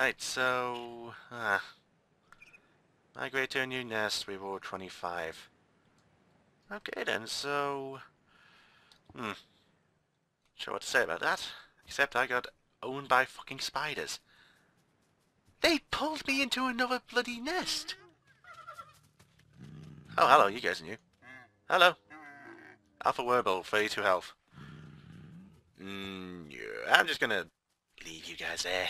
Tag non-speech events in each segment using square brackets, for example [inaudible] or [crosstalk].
Right, so... Uh, migrate to a new nest, reward 25. Okay then, so... Hmm. Sure what to say about that. Except I got owned by fucking spiders. They pulled me into another bloody nest! Oh, hello, you guys are new. Hello. Alpha Werble, 32 health. Mm, yeah, I'm just gonna leave you guys there.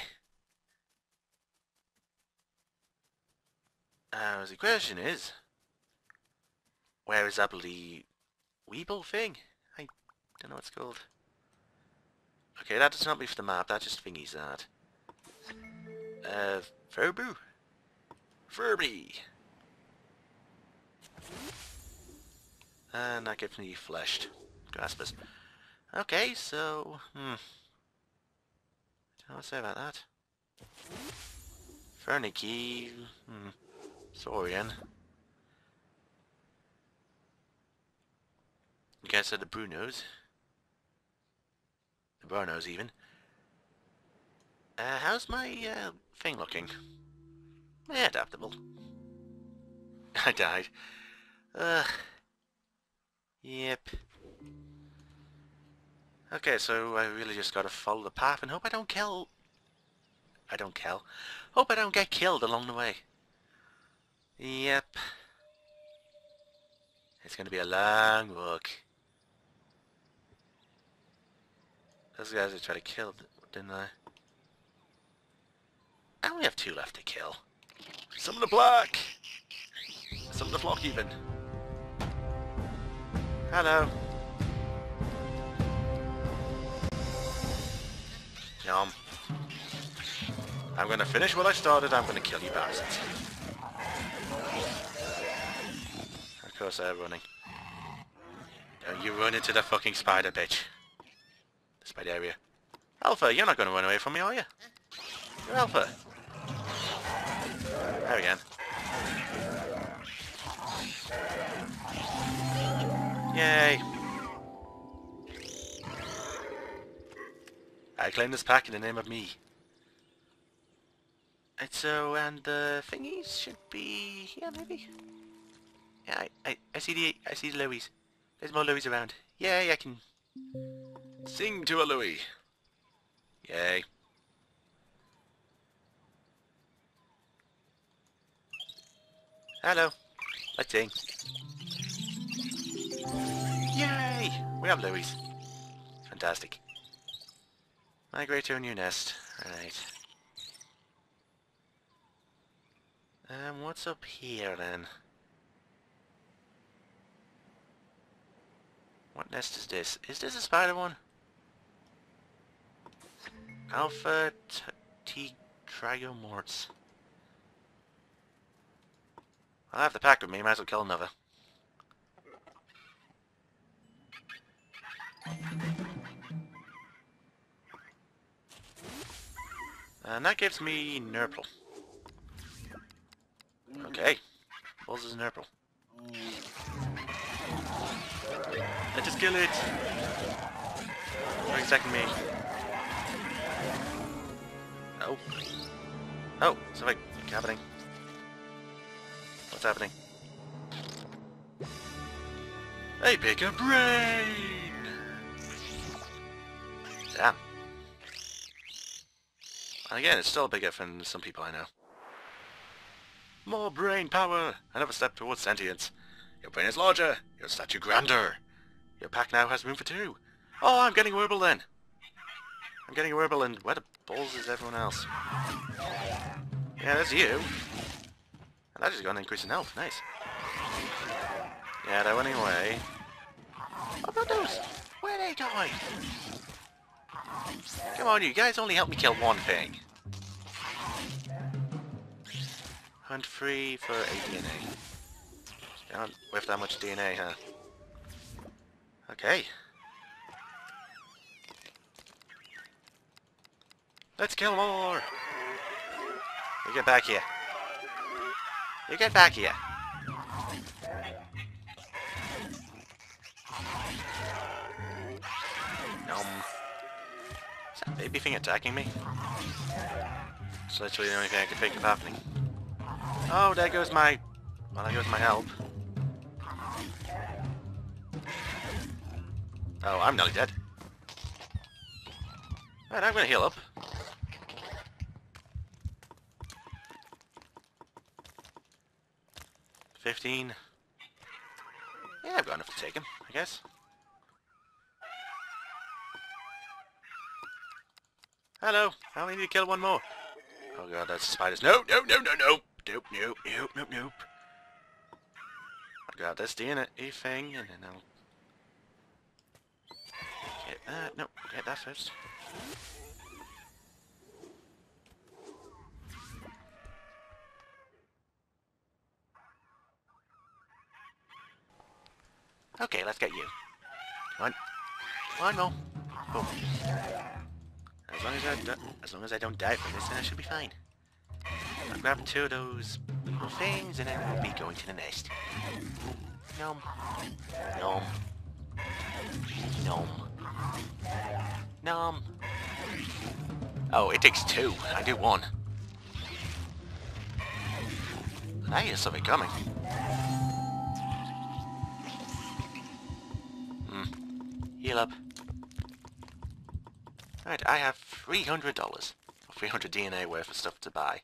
Uh, the question is, where is that bloody Weeble thing? I don't know what it's called. Okay, that does not leave the map, that just thingies that. Uh, Furbu? Furby! And that gives me fleshed. Graspers. Okay, so, hmm. I don't know what to say about that. Fernicky, hmm. Saurian. You guys said the Brunos. The Brunos, even. Uh, how's my, uh, thing looking? Yeah, adaptable. [laughs] I died. Ugh. Yep. Okay, so I really just gotta follow the path and hope I don't kill... I don't kill. Hope I don't get killed along the way. Yep. It's gonna be a long walk. Those guys I tried to kill, didn't I? I only have two left to kill. Some of the black! Some of the flock even. Hello. Yum. I'm gonna finish what I started, I'm gonna kill you bastards. Course they're running. Don't you run into the fucking spider bitch. The spider area. Alpha, you're not gonna run away from me, are you? You're Alpha. There we go. Yay! I claim this pack in the name of me. And so, and the thingies should be here, maybe? Yeah, I, I, I see the, I see the Louis. There's more Louis around. Yay, I can sing to a Louis. Yay. Hello. Let's sing. Yay! We have Louis. Fantastic. Migrate to a new nest. Alright. Um, what's up here then? Nest is this? Is this a spider one? Alpha T Trigomorts. I'll have the pack with me, might as well kill another. And that gives me Nurple. Okay. Balls is Nurple. Let's just kill it! Wait a second me. Oh. Oh, something happening. What's happening? A bigger brain! Damn. And again, it's still bigger than some people I know. More brain power! Another step towards sentience. Your brain is larger, your statue grander. Your pack now has room for two. Oh, I'm getting a Werble then! I'm getting a Werble and where the balls is everyone else? Yeah, that's you. And that just got an increase in health, nice. Yeah, they're running away. Oh, what about those? Where they going? Come on, you guys only help me kill one thing. Hunt free for a DNA. Don't whiff that much DNA, huh? Okay. Let's kill more! You get back here. You get back here. Nom. Is that baby thing attacking me? It's literally the only thing I can think of happening. Oh, there goes my... Well, there goes my help. Oh, I'm nearly dead. Right, I'm gonna heal up. Fifteen. Yeah, I've got enough to take him, I guess. Hello, I only need to kill one more. Oh god, that's spiders. No, no, no, no, no. Nope, nope, nope, nope, nope. I got this DNA thing, and then I'll that. No, get that first. Okay, let's get you. Come on. One more. Boom. As long as I don't, as long as I don't die from this, then I should be fine. I'll grab two of those little things, and then we'll be going to the nest. Nom. Nom. Nom. Nom. Oh, it takes two. I do one. I hear something coming. Hmm. Heal up. Alright, I have $300. Or 300 DNA worth of stuff to buy.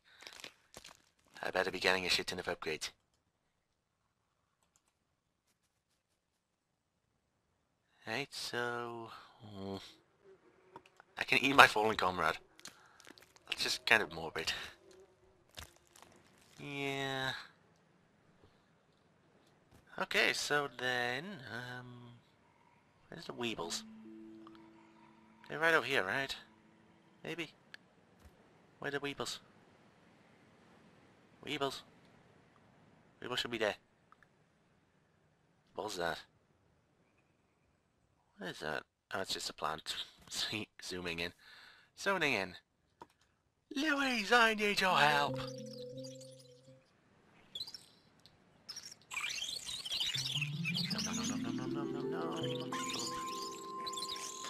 I better be getting a shit ton of upgrades. Right, so... hmm, I can eat my fallen comrade. That's just kind of morbid. Yeah. Okay, so then, um, where's the Weebles? They're right over here, right? Maybe? Where are the Weebles? Weebles? Weebles should be there. What's that? What is that? Oh, it's just a plant. [laughs] Zooming in. Zooming in. Louise, I need your help!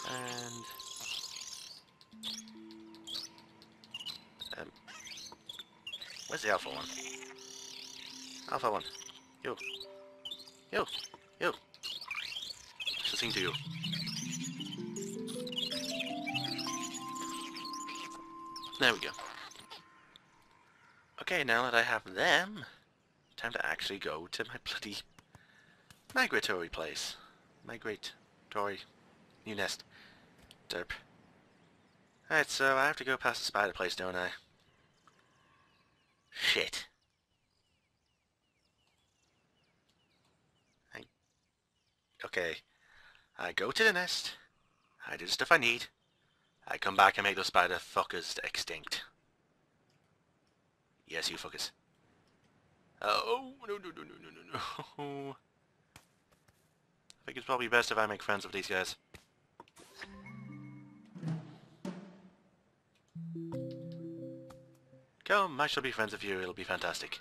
And... Um, where's the alpha one? Alpha one. You. You. You. The to you? There we go. Okay, now that I have them, time to actually go to my [laughs] bloody migratory place. Migratory new nest. Derp. Alright, so I have to go past the spider place, don't I? Shit. I... Okay. I go to the nest. I do the stuff I need. I come back and make those spider fuckers extinct. Yes, you fuckers. Oh, no, no, no, no, no, no, no. [laughs] I think it's probably best if I make friends with these guys. Come, I shall be friends with you, it'll be fantastic.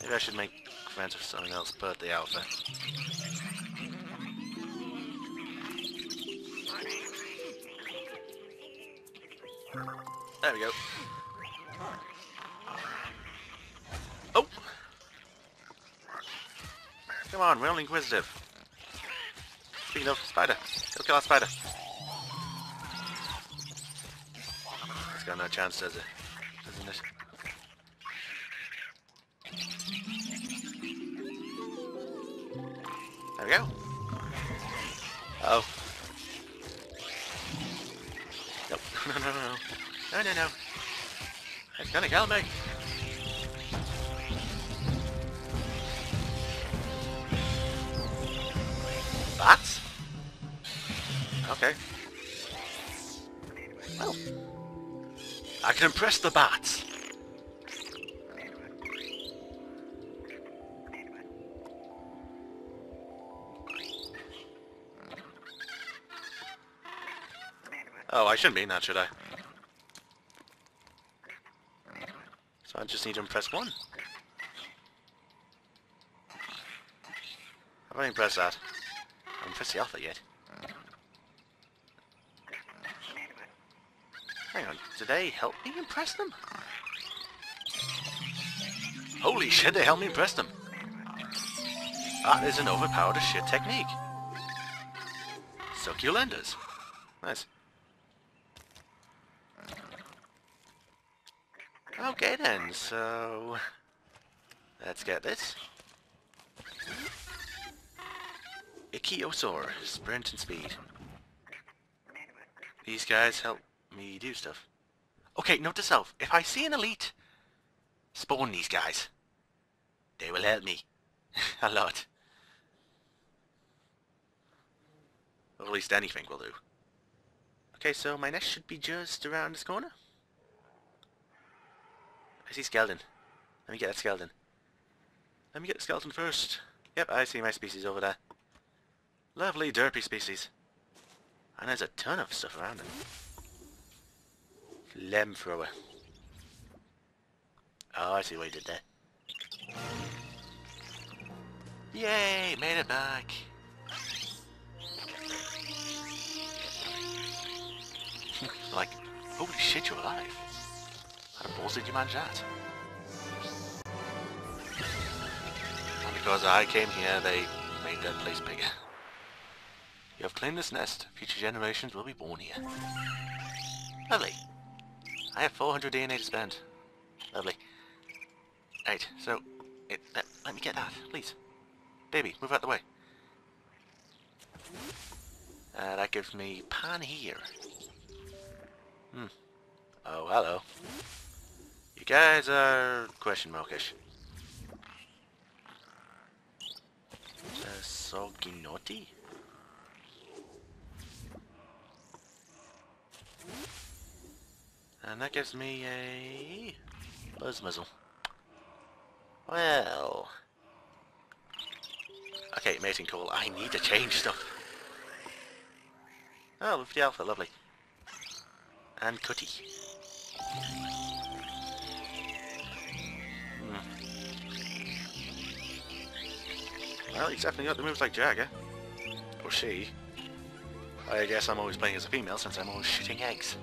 Maybe I should make friends with something else but the alpha. There we go. Oh! Come on, we're only inquisitive. Speaking of, spider. Go kill that spider. It's got no chance, does it? Doesn't it? There we go. oh. Nope. [laughs] no, no, no, no. No, no, no. It's gonna kill me. Bats? Okay. Well. I can impress the bats. Oh, I shouldn't be that, should I? So I just need to impress one. I've only pressed that. I haven't pressed the alpha yet. Hang on, did they help me impress them? Holy shit, they helped me impress them. That is an overpowered shit technique. Succulenders. Nice. Then, so... Let's get this. Ichthyosaur, sprint and speed. These guys help me do stuff. Okay, note to self, if I see an elite spawn these guys, they will help me. [laughs] a lot. Or at least anything will do. Okay, so my nest should be just around this corner. See skeleton. Let me get that skeleton. Let me get the skeleton first. Yep, I see my species over there. Lovely derpy species. And there's a ton of stuff around them. Lem thrower. Oh, I see what you did there. Yay, made it back. [laughs] like, holy shit, you're alive. Balls did you manage that? And because I came here, they made that place bigger. You have claimed this nest. Future generations will be born here. Lovely. I have 400 DNA to spend. Lovely. Right, so, it, let, let me get that, please. Baby, move out the way. Uh, that gives me pan here. Hmm. Oh, hello. You guys are question markish. Uh, Soginoti? And that gives me a buzz muzzle. Well. Okay, mating call. I need to change stuff. Oh, the alpha, lovely. And Cutty. Well, he's definitely got the moves like Jagger. Or she. I guess I'm always playing as a female since I'm always shooting eggs.